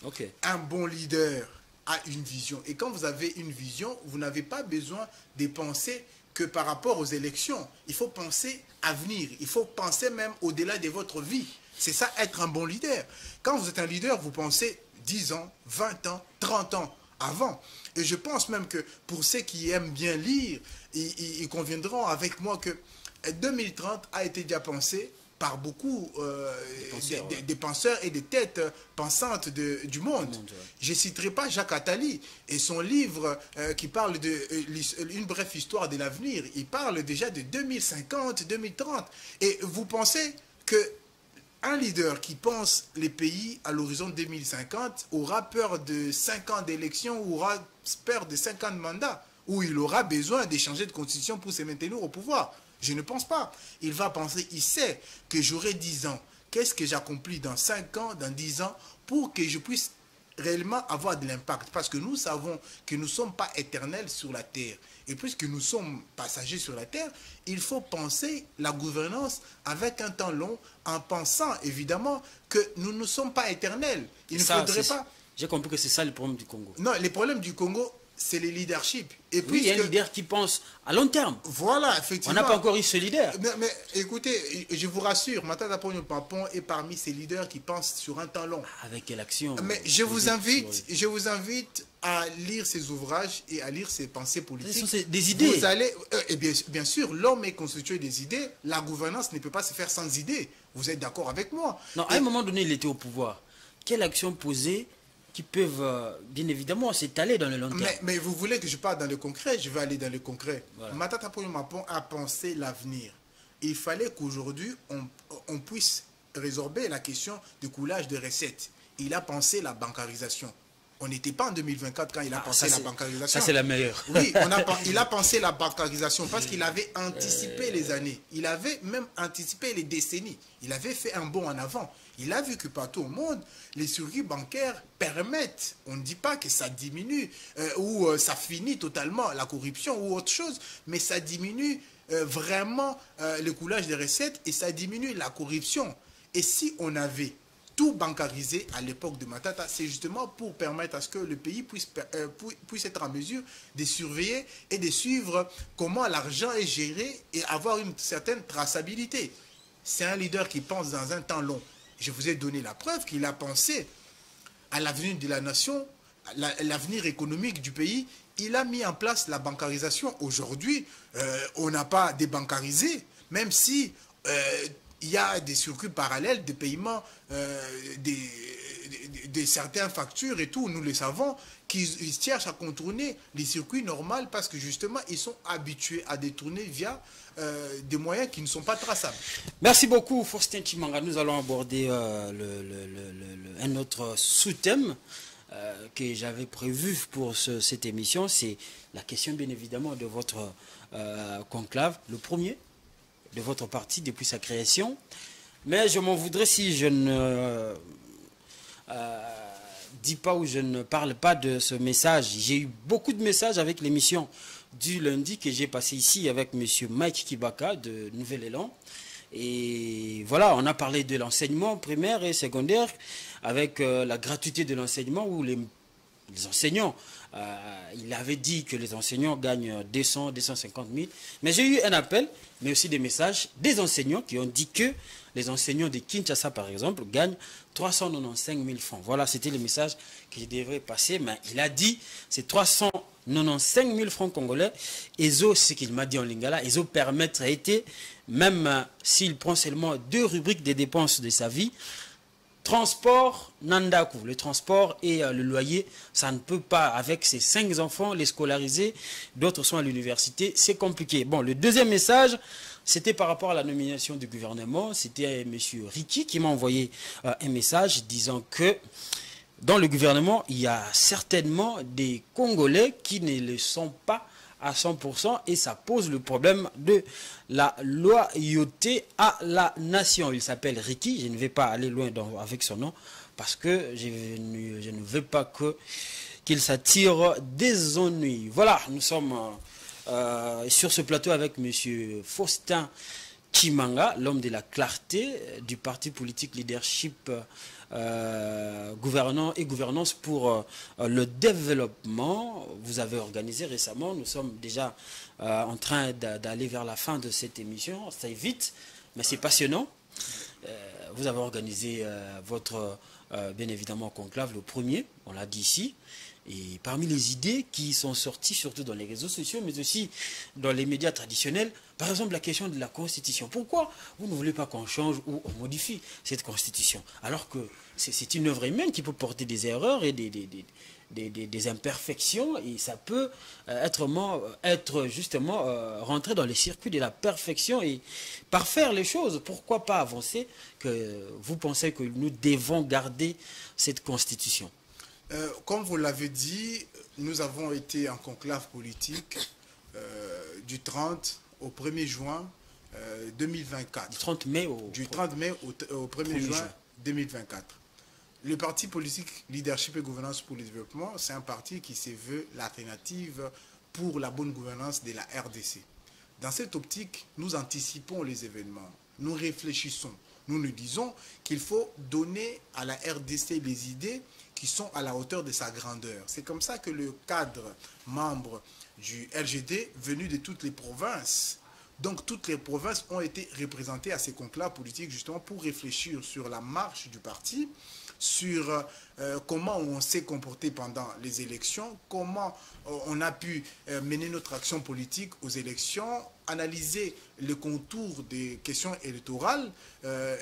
Ok. Un bon leader a une vision. Et quand vous avez une vision, vous n'avez pas besoin de penser que par rapport aux élections. Il faut penser à venir. Il faut penser même au-delà de votre vie. C'est ça être un bon leader. Quand vous êtes un leader, vous pensez 10 ans, 20 ans, 30 ans avant. Et je pense même que pour ceux qui aiment bien lire, ils, conviendront avec moi que 2030 a été déjà pensé par beaucoup euh, des, penseurs, et des têtes pensantes du monde. Je ne citerai pas Jacques Attali et son livre euh, qui parle de euh, une brève histoire de l'avenir. Il parle déjà de 2050, 2030. Et vous pensez que un leader qui pense les pays à l'horizon 2050 aura peur de 5 ans d'élection, aura peur de 5 ans de mandat, où il aura besoin d'échanger de constitution pour se maintenir au pouvoir. Je ne pense pas. Il va penser, il sait que j'aurai 10 ans. Qu'est-ce que j'accomplis dans 5 ans, dans 10 ans, pour que je puisse réellement avoir de l'impact? Parce que nous savons que nous ne sommes pas éternels sur la terre. Et puisque nous sommes passagers sur la terre, il faut penser la gouvernance avec un temps long en pensant évidemment que nous ne sommes pas éternels. Il ne faudrait pas... J'ai compris que c'est ça le problème du Congo. Non, les problèmes du Congo, c'est le leadership. Et puis, il y a un leader qui pense à long terme. Voilà, effectivement. On n'a pas encore eu ce leader. Mais, écoutez, je vous rassure, Matata Pogno Pampon est parmi ces leaders qui pensent sur un temps long. Avec quelle action Mais je vous invite, je vous invite à lire ses ouvrages et à lire ses pensées politiques. Ce sont des idées. Vous allez, euh, et bien, bien sûr, l'homme est constitué des idées. La gouvernance ne peut pas se faire sans idées. Vous êtes d'accord avec moi Non, à un moment donné, il était au pouvoir. Quelle action poser qui peuvent euh, bien évidemment s'étaler dans le long terme. Mais, vous voulez que je parle dans le concret Je vais aller dans le concret. Matata Mapon a pensé l'avenir. Il fallait qu'aujourd'hui, on, on puisse résorber la question du coulage de recettes. Il a pensé la bancarisation. On n'était pas en 2024 quand il a ah, pensé la bancarisation. Ça, c'est la meilleure. Oui, il a pensé la bancarisation parce qu'il avait anticipé les années. Il avait même anticipé les décennies. Il avait fait un bond en avant. Il a vu que partout au monde, les circuits bancaires permettent, on ne dit pas que ça diminue euh, ou euh, ça finit totalement la corruption ou autre chose, mais ça diminue euh, vraiment le coulage des recettes et ça diminue la corruption. Et si on avait tout bancarisé à l'époque de Matata, c'est justement pour permettre à ce que le pays puisse, puisse être en mesure de surveiller et de suivre comment l'argent est géré et avoir une certaine traçabilité. C'est un leader qui pense dans un temps long. Je vous ai donné la preuve qu'il a pensé à l'avenir de la nation, l'avenir économique du pays. Il a mis en place la bancarisation. Aujourd'hui, euh, on n'a pas débancarisé, même si euh, il y a des circuits parallèles de paiement euh, des, certaines factures et tout, nous le savons, qui cherchent à contourner les circuits normaux parce que justement, ils sont habitués à détourner via euh, des moyens qui ne sont pas traçables. Merci beaucoup, Faustin Chimanga. Nous allons aborder euh, le, un autre sous-thème euh, que j'avais prévu pour cette émission. C'est la question, bien évidemment, de votre conclave. Le premier de votre parti depuis sa création. Mais je m'en voudrais si je ne dis pas ou je ne parle pas de ce message. J'ai eu beaucoup de messages avec l'émission du lundi que j'ai passé ici avec M. Mike Kibaka de Nouvel Élan. Et voilà, on a parlé de l'enseignement primaire et secondaire avec euh, la gratuité de l'enseignement où les, enseignants, euh, il avait dit que les enseignants gagnent 200, 250 000. Mais j'ai eu un appel, mais aussi des messages des enseignants qui ont dit que les enseignants de Kinshasa, par exemple, gagnent 395 000 francs. Voilà, c'était le message que je devrais passer. Mais il a dit, c'est 300 95 000 francs congolais. Et ce qu'il m'a dit en lingala, ils permettre à été, même euh, s'il prend seulement deux rubriques des dépenses de sa vie, transport, nandaku, le transport et euh, le loyer, ça ne peut pas, avec ses cinq enfants, les scolariser, d'autres sont à l'université, c'est compliqué. Bon, le deuxième message, c'était par rapport à la nomination du gouvernement, c'était M. Ricky qui m'a envoyé euh, un message disant que dans le gouvernement, il y a certainement des Congolais qui ne le sont pas à 100% et ça pose le problème de la loyauté à la nation. Il s'appelle Ricky, je ne vais pas aller loin avec son nom parce que je, ne veux pas qu'il s'attire des ennuis. Voilà, nous sommes euh, sur ce plateau avec M. Faustin Chimanga, l'homme de la clarté du parti politique leadership euh, et gouvernance pour euh, le développement. Vous avez organisé récemment, nous sommes déjà euh, en train d'aller vers la fin de cette émission. Ça vite, mais c'est passionnant. vous avez organisé votre, bien évidemment, conclave, le premier, on l'a dit ici. Et parmi les idées qui sont sorties, surtout dans les réseaux sociaux, mais aussi dans les médias traditionnels, par exemple la question de la Constitution. Pourquoi vous ne voulez pas qu'on change ou on modifie cette Constitution Alors que c'est une œuvre humaine qui peut porter des erreurs et des, imperfections et ça peut euh, être, justement euh, rentrer dans les circuits de la perfection et parfaire les choses. Pourquoi pas avancer que vous pensez que nous devons garder cette Constitution? Euh, comme vous l'avez dit, nous avons été en conclave politique euh, du 30 au 1er juin 2024. Du 30 mai au, du 30 mai au, 1er, juin, 2024. Le parti politique Leadership et Gouvernance pour le Développement, c'est un parti qui se veut l'alternative pour la bonne gouvernance de la RDC. Dans cette optique, nous anticipons les événements, nous réfléchissons, nous nous disons qu'il faut donner à la RDC les idées qui sont à la hauteur de sa grandeur. C'est comme ça que le cadre membre du LGD, venu de toutes les provinces, donc toutes les provinces ont été représentées à ces conclaves politiques justement pour réfléchir sur la marche du parti, sur euh, comment on s'est comporté pendant les élections, comment euh, on a pu euh, mener notre action politique aux élections, analyser le contour des questions électorales,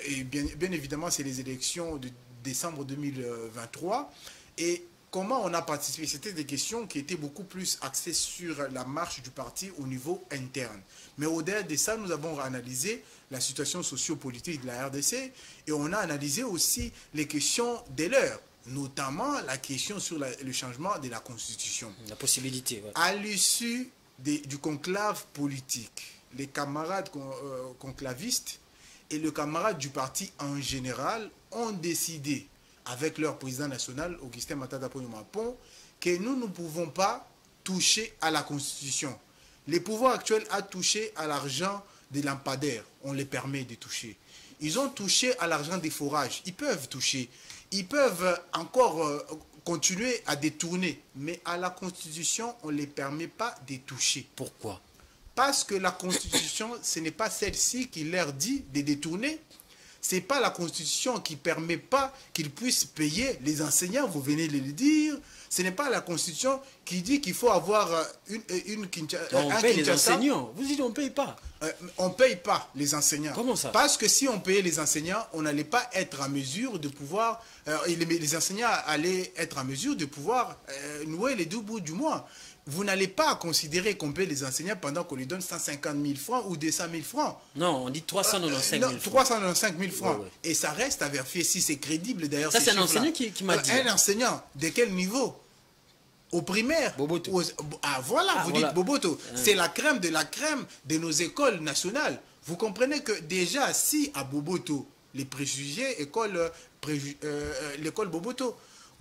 et bien, bien évidemment c'est les élections de décembre 2023. Et comment on a participé? C'était des questions qui étaient beaucoup plus axées sur la marche du parti au niveau interne. Mais au-delà de ça, nous avons analysé la situation sociopolitique de la RDC et on a analysé aussi les questions de l'heure notamment la question sur le changement de la Constitution. La possibilité. À l'issue du conclave politique, les camarades euh, conclavistes et le camarade du parti en général ont décidé, avec leur président national, Augustin Matata Mapon, que nous ne pouvons pas toucher à la Constitution. Les pouvoirs actuels ont touché à l'argent des lampadaires. On les permet de toucher. Ils ont touché à l'argent des forages. Ils peuvent toucher. Ils peuvent encore euh, continuer à détourner. Mais à la Constitution, on ne les permet pas de toucher. Pourquoi? Parce que la Constitution, ce n'est pas celle-ci qui leur dit de détourner. Ce n'est pas la Constitution qui ne permet pas qu'ils puissent payer les enseignants, vous venez de le dire. Ce n'est pas la Constitution qui dit qu'il faut avoir euh, une, euh, une On paye les enseignants. Vous dites on ne paye pas. Euh, on ne paye pas les enseignants. Comment ça? Parce que si on payait les enseignants, on n'allait pas être en mesure de pouvoir... les, enseignants allaient être en mesure de pouvoir nouer les deux bouts du mois vous n'allez pas considérer qu'on paie les enseignants pendant qu'on lui donne 150 000 francs ou 200 000 francs. Non, on dit 395 000 francs. 395 000 francs. Et ça reste à vérifier si c'est crédible d'ailleurs. Ça, c'est un enseignant qui, m'a euh, dit. Un enseignant, de quel niveau? Au primaire? Boboto. ah voilà, ah, vous dites Boboto. C'est la crème de la crème de nos écoles nationales. Vous comprenez que déjà, si à Boboto, les préjugés, école, euh, euh, l'école Boboto,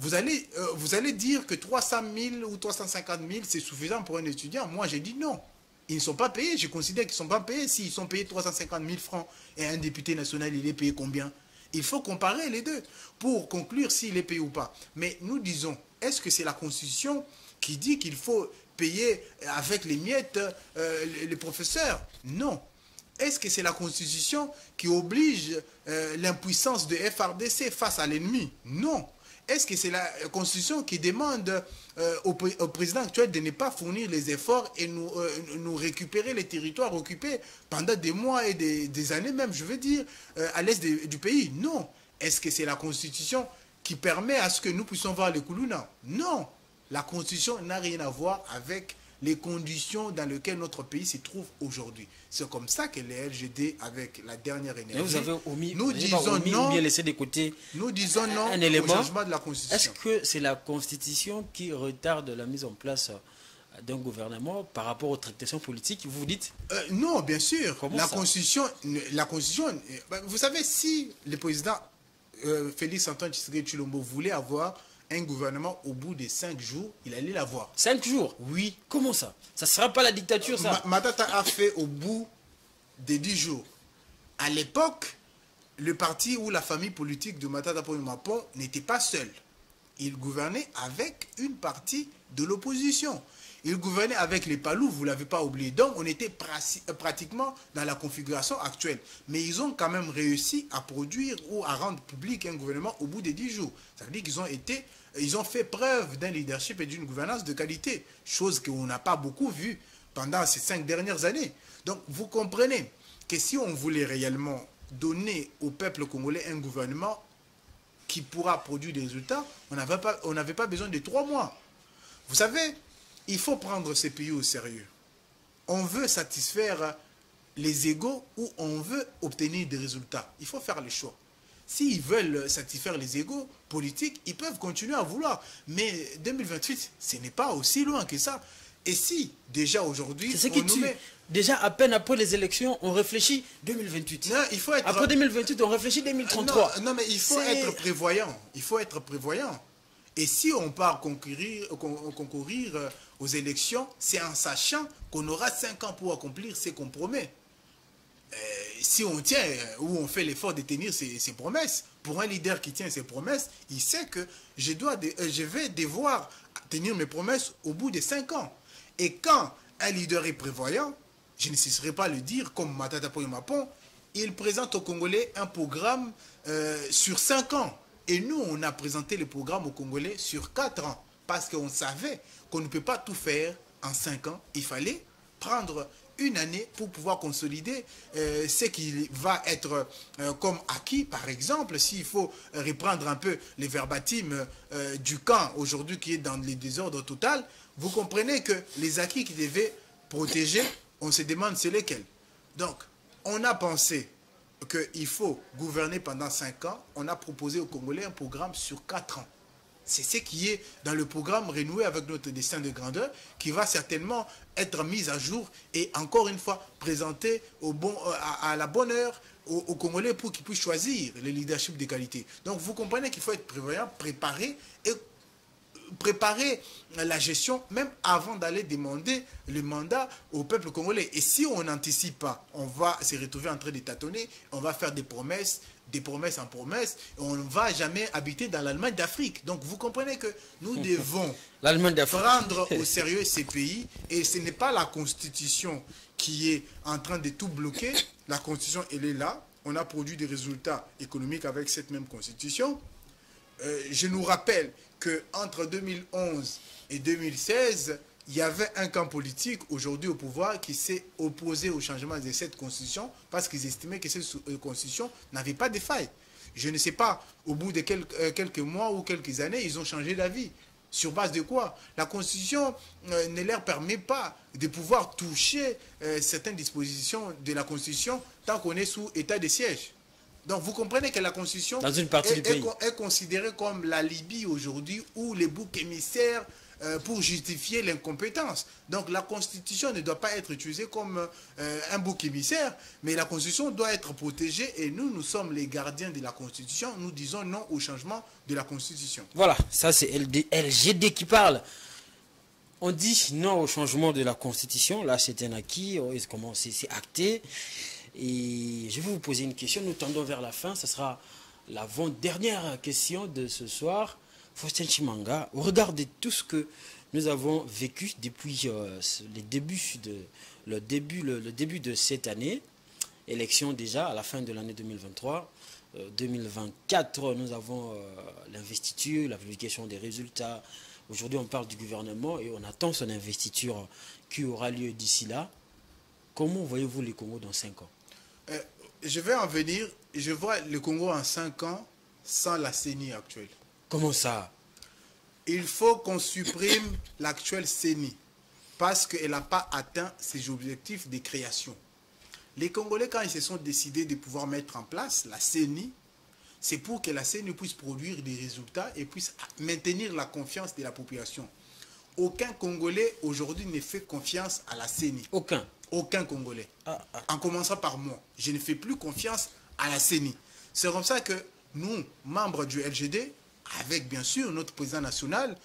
vous allez, euh, vous allez dire que 300 000 ou 350 000, c'est suffisant pour un étudiant. Moi, j'ai dit non. Ils ne sont pas payés. Je considère qu'ils ne sont pas payés. S'ils sont payés 350 000 francs et un député national, il est payé combien? Il faut comparer les deux pour conclure s'il est payé ou pas. Mais nous disons, est-ce que c'est la Constitution qui dit qu'il faut payer avec les miettes euh, les professeurs? Non. Est-ce que c'est la Constitution qui oblige euh, l'impuissance de FRDC face à l'ennemi? Non. Est-ce que c'est la Constitution qui demande euh, au, président actuel de ne pas fournir les efforts et nous, euh, récupérer les territoires occupés pendant des mois et des, années même, je veux dire, euh, à l'est du pays? Non. Est-ce que c'est la Constitution qui permet à ce que nous puissions voir les Koulouna Non. La Constitution n'a rien à voir avec les conditions dans lesquelles notre pays se trouve aujourd'hui. C'est comme ça que les LGD, avec la dernière énergie, vous avez omis, nous disons non, bien laissé d'écouter nous disons non un élément, au changement de la Constitution. Est-ce que c'est la Constitution qui retarde la mise en place d'un gouvernement par rapport aux tractations politiques, vous vous dites? Euh, Non, bien sûr. la Constitution, la Constitution, euh, bah, vous savez, si le président euh, Félix Antoine Tshisekedi Chilombo voulait avoir un gouvernement, au bout de cinq jours, il allait l'avoir. Cinq jours Oui. Comment ça? Ça ne sera pas la dictature, ça? Matata a fait au bout de dix jours. À l'époque, le parti ou la famille politique de Matata Mapon n'était pas seul. Il gouvernait avec une partie de l'opposition. Il gouvernait avec les Palous, vous ne l'avez pas oublié. Donc, on était pratiquement dans la configuration actuelle. Mais ils ont quand même réussi à produire ou à rendre public un gouvernement au bout des 10 jours. Ça veut dire qu'ils ont été, ils ont fait preuve d'un leadership et d'une gouvernance de qualité, chose qu'on n'a pas beaucoup vue pendant ces cinq dernières années. Donc, vous comprenez que si on voulait réellement donner au peuple congolais un gouvernement qui pourra produire des résultats, on n'avait pas, pas besoin de trois mois. Vous savez, il faut prendre ces pays au sérieux. On veut satisfaire les égaux ou on veut obtenir des résultats. Il faut faire le choix. S'ils veulent satisfaire les égaux politiques, ils peuvent continuer à vouloir. Mais 2028, ce n'est pas aussi loin que ça. Et si, déjà aujourd'hui, qui tue. Déjà, à peine après les élections, on réfléchit 2028. Non, il faut être... Après 2028, on réfléchit 2033. Non, mais il faut être prévoyant. Il faut être prévoyant. Et si on part concourir, concourir aux élections, c'est en sachant qu'on aura 5 ans pour accomplir ce qu'on promet. Euh, si on tient euh, ou on fait l'effort de tenir ses, promesses, pour un leader qui tient ses promesses, il sait que je, dois je vais devoir tenir mes promesses au bout de 5 ans. Et quand un leader est prévoyant, je ne cesserai pas de le dire, comme Matata Mapon, il présente aux Congolais un programme euh, sur 5 ans. Et nous, on a présenté le programme aux Congolais sur 4 ans. Parce qu'on savait qu'on ne peut pas tout faire en 5 ans. Il fallait prendre une année pour pouvoir consolider euh, ce qui va être euh, comme acquis. Par exemple, s'il faut reprendre un peu les verbatimes du camp aujourd'hui qui est dans les désordres total, vous comprenez que les acquis qui devaient protéger on se demande c'est lesquels. Donc, on a pensé qu'il faut gouverner pendant 5 ans. On a proposé aux Congolais un programme sur 4 ans. C'est ce qui est dans le programme renoué avec notre destin de grandeur qui va certainement être mis à jour et encore une fois présenté euh, à, la bonne heure aux, Congolais pour qu'ils puissent choisir le leadership de qualité. Donc vous comprenez qu'il faut être prévoyant, préparé et préparer la gestion même avant d'aller demander le mandat au peuple congolais. Et si on n'anticipe pas, on va se retrouver en train de tâtonner, on va faire des promesses, des promesses en promesses, et on ne va jamais habiter dans l'Allemagne d'Afrique. Donc vous comprenez que nous devons prendre au sérieux ces pays, et ce n'est pas la Constitution qui est en train de tout bloquer. La Constitution, elle est là. On a produit des résultats économiques avec cette même Constitution. Euh, je nous rappelle entre 2011 et 2016, il y avait un camp politique aujourd'hui au pouvoir qui s'est opposé au changement de cette constitution parce qu'ils estimaient que cette euh, constitution n'avait pas de failles. Je ne sais pas, au bout de quelques, euh, quelques mois ou quelques années, ils ont changé d'avis. Sur base de quoi? La Constitution euh, ne leur permet pas de pouvoir toucher certaines dispositions de la Constitution tant qu'on est sous état de siège. Donc vous comprenez que la Constitution est, considérée comme la Libye aujourd'hui ou les boucs émissaires euh, pour justifier l'incompétence. Donc la Constitution ne doit pas être utilisée comme euh, un bouc émissaire, mais la Constitution doit être protégée et nous, nous sommes les gardiens de la Constitution. Nous disons non au changement de la Constitution. Voilà, ça c'est LGD qui parle. On dit non au changement de la Constitution. Là, c'est un acquis. Oh, c'est acté? Et je vais vous poser une question. Nous tendons vers la fin. Ce sera l'avant-dernière question de ce soir. Faustin Chimanga, au regard de tout ce que nous avons vécu depuis euh, de, le, début, le, début de cette année, élection déjà à la fin de l'année 2023, 2024, euh, nous avons euh, l'investiture, la publication des résultats. Aujourd'hui, on parle du gouvernement et on attend son investiture qui aura lieu d'ici là. Comment voyez-vous les Congo dans 5 ans? Euh, je vais en venir. Je vois le Congo en 5 ans sans la CENI actuelle. Comment ça? Il faut qu'on supprime l'actuelle CENI parce qu'elle n'a pas atteint ses objectifs de création. Les Congolais, quand ils se sont décidés de pouvoir mettre en place la CENI, c'est pour que la CENI puisse produire des résultats et puisse maintenir la confiance de la population. Aucun Congolais aujourd'hui ne fait confiance à la CENI. Aucun aucun Congolais. Ah, ah. En commençant par moi, je ne fais plus confiance à la CENI. C'est comme ça que nous, membres du LGD, avec bien sûr notre président national,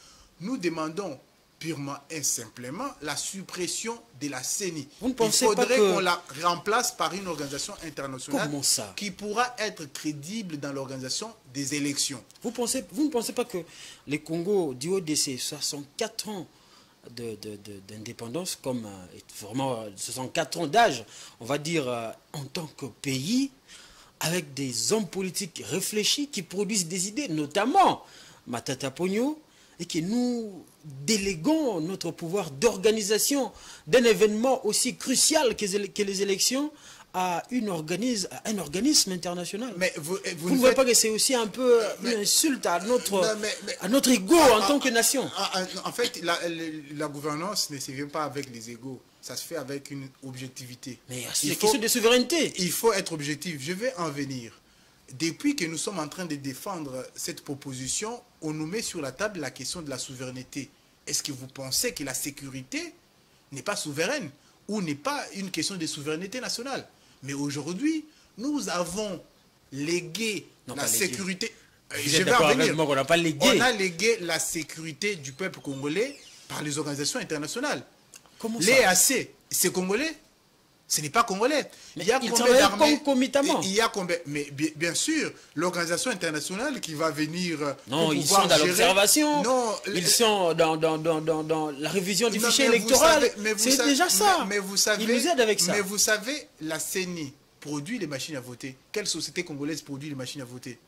nous demandons purement et simplement la suppression de la CENI. Vous ne pensez Il faudrait qu'on la remplace par une organisation internationale qui pourra être crédible dans l'organisation des élections. Vous, pensez, vous ne pensez pas que les Congo du haut de ces 64 ans d'indépendance, comme vraiment 64 ans d'âge, on va dire, en tant que pays, avec des hommes politiques réfléchis qui produisent des idées, notamment Matata Pogno, et que nous déléguons notre pouvoir d'organisation d'un événement aussi crucial que les élections à, une organise, un organisme international. Mais vous, vous, ne voyez pas que c'est aussi un peu une insulte à notre, à notre ego en tant que nation En fait, la, la gouvernance ne se vient pas avec les égaux ça se fait avec une objectivité. Mais c'est une question de souveraineté. Il faut être objectif. Je vais en venir. Depuis que nous sommes en train de défendre cette proposition, on nous met sur la table la question de la souveraineté. Est-ce que vous pensez que la sécurité n'est pas souveraine ou n'est pas une question de souveraineté nationale? Mais aujourd'hui, nous avons légué la sécurité. Je vais en venir. on, pas légué. on a légué la sécurité du peuple congolais par les organisations internationales. Comment les AC, c'est congolais ce n'est pas congolais. Mais il y a combien concomitamment. Il y a combien Mais bien, sûr, l'organisation internationale qui va venir. Euh, non, ils sont dans l'observation. Non, ils sont dans, dans, dans, dans, la révision du fichier électoral. C'est déjà ça. Mais, vous savez, ils nous aident avec ça. Mais vous savez, la CENI produit les machines à voter. Quelle société congolaise produit les machines à voter?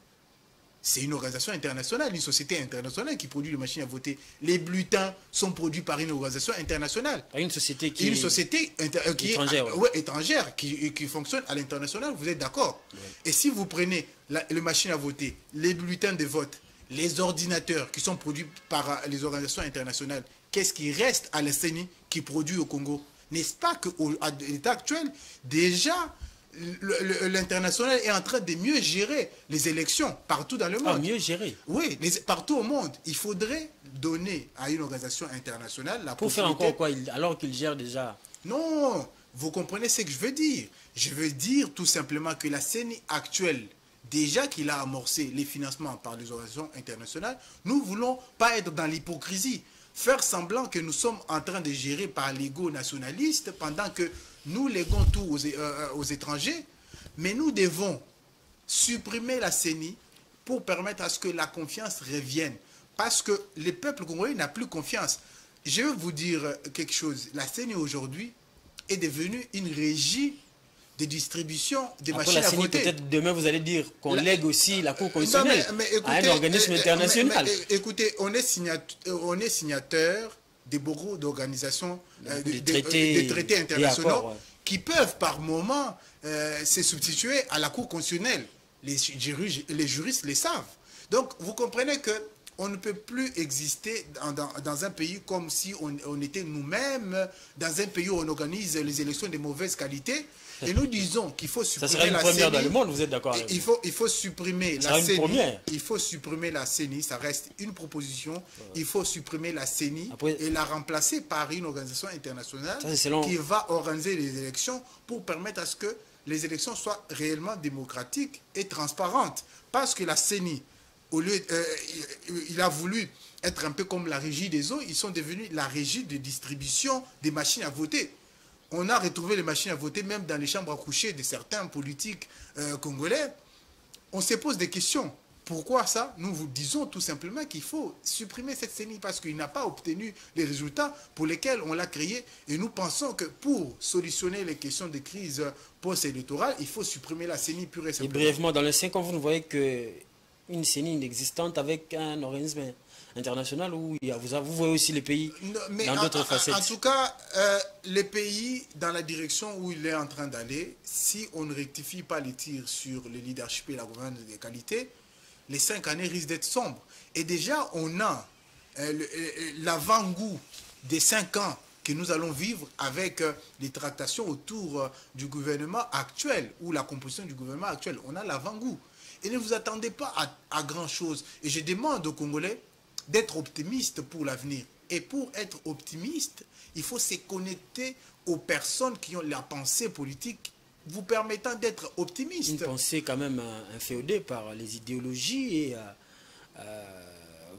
C'est une organisation internationale, une société internationale qui produit les machines à voter. Les bulletins sont produits par une organisation internationale. Par une société qui une société qui étrangère, est, étrangère qui, qui, fonctionne à l'international, vous êtes d'accord Et si vous prenez la, les machines à voter, les bulletins de vote, les ordinateurs qui sont produits par euh, les organisations internationales, qu'est-ce qui reste à la CENI qui produit au Congo? N'est-ce pas qu'à l'état actuel, déjà, l'international est en train de mieux gérer les élections partout dans le ah, monde. mieux gérer Oui, partout au monde. Il faudrait donner à une organisation internationale la Pour faire encore quoi Alors qu'il gère déjà? Non, vous comprenez ce que je veux dire. Je veux dire tout simplement que la CENI actuelle, déjà qu'il a amorcé les financements par les organisations internationales, nous ne voulons pas être dans l'hypocrisie. Faire semblant que nous sommes en train de gérer par l'ego nationaliste pendant que nous léguons tout aux, euh, euh, aux, étrangers, mais nous devons supprimer la CENI pour permettre à ce que la confiance revienne. Parce que les peuples congolais n'ont plus confiance. Je vais vous dire quelque chose. La CENI aujourd'hui est devenue une régie de distribution des machines à voter. Peut-être demain vous allez dire qu'on lègue aussi la Cour constitutionnelle à un organisme international. écoutez, on est, on est signateur des beaucoup d'organisations, euh, des, traités, internationaux qui peuvent par moment euh, se substituer à la Cour constitutionnelle. Les, les juristes les savent. Donc vous comprenez que on ne peut plus exister dans, un pays comme si on, était nous-mêmes, dans un pays où on organise les élections de mauvaise qualité. Et nous disons qu'il faut supprimer ça serait une première dans le monde, vous êtes d'accord il faut, il faut supprimer la CENI. Il faut supprimer la CENI, ça reste une proposition. Il faut supprimer la CENI et la remplacer par une organisation internationale qui va organiser les élections pour permettre à ce que les élections soient réellement démocratiques et transparentes. Parce que la CENI, au lieu, euh, il a voulu être un peu comme la régie des eaux, ils sont devenus la régie de distribution des machines à voter. On a retrouvé les machines à voter même dans les chambres à coucher de certains politiques euh, congolais. On se pose des questions. Pourquoi ça? Nous vous disons tout simplement qu'il faut supprimer cette CENI parce qu'il n'a pas obtenu les résultats pour lesquels on l'a créé. Et nous pensons que pour solutionner les questions de crise post-électorale, il faut supprimer la CENI pure et simplement. Et brièvement, dans les cinq ans, vous ne voyez que une CENI inexistante avec un organisme international où il y a, vous, voyez aussi les pays dans d'autres facettes En tout cas, euh, les pays dans la direction où il est en train d'aller, si on ne rectifie pas les tirs sur le leadership et la gouvernance des qualités, les cinq années risquent d'être sombres. Et déjà, on a euh, euh, l'avant-goût des cinq ans que nous allons vivre avec les tractations autour du gouvernement actuel ou la composition du gouvernement actuel. On a l'avant-goût. Et ne vous attendez pas à, grand-chose. Et je demande aux Congolais d'être optimistes pour l'avenir. Et pour être optimiste, il faut se connecter aux personnes qui ont la pensée politique vous permettant d'être optimiste. Une pensée quand même inféodée par les idéologies et euh, euh,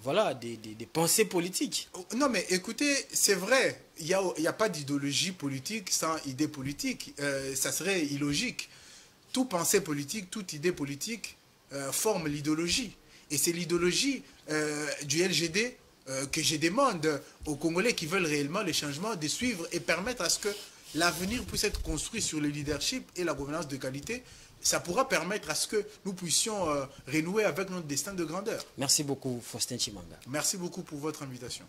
voilà, des, pensées politiques. Oh, non mais écoutez, c'est vrai, il n'y a, a, pas d'idéologie politique sans idée politique. Euh, ça serait illogique. Toute pensée politique, toute idée politique euh, forme l'idéologie. Et c'est l'idéologie euh, du LGD euh, que je demande aux Congolais qui veulent réellement les changements de suivre et permettre à ce que l'avenir puisse être construit sur le leadership et la gouvernance de qualité. Ça pourra permettre à ce que nous puissions euh, renouer avec notre destin de grandeur. Merci beaucoup, Faustin Chimanga. Merci beaucoup pour votre invitation.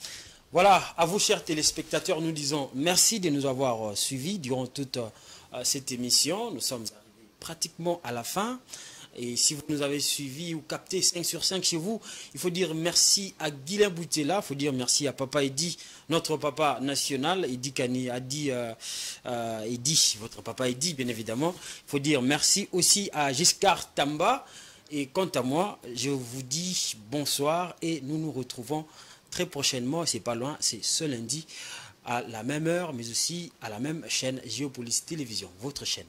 Voilà, à vous, chers téléspectateurs, nous disons merci de nous avoir euh, suivis durant toute cette émission. Nous sommes arrivés pratiquement à la fin. Et si vous nous avez suivis ou capté 5 sur 5 chez vous, il faut dire merci à Guilain Boutella, il faut dire merci à Papa Eddy, notre papa national, Eddy Kani, a dit, euh, euh, Eddy, votre papa Eddy, bien évidemment. Il faut dire merci aussi à Giscard Tamba. Et quant à moi, je vous dis bonsoir et nous nous retrouvons très prochainement, c'est pas loin, c'est ce lundi à la même heure, mais aussi à la même chaîne Géopolis Télévision, votre chaîne.